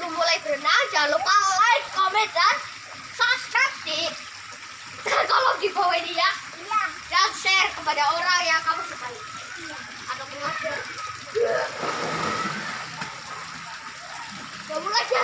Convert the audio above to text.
sebelum mulai berenang jangan lupa like, comment dan subscribe di kolom di bawah ini ya. Iya. Dan share kepada orang yang kamu sukai Iya. atau keluarga. Kamu lagi.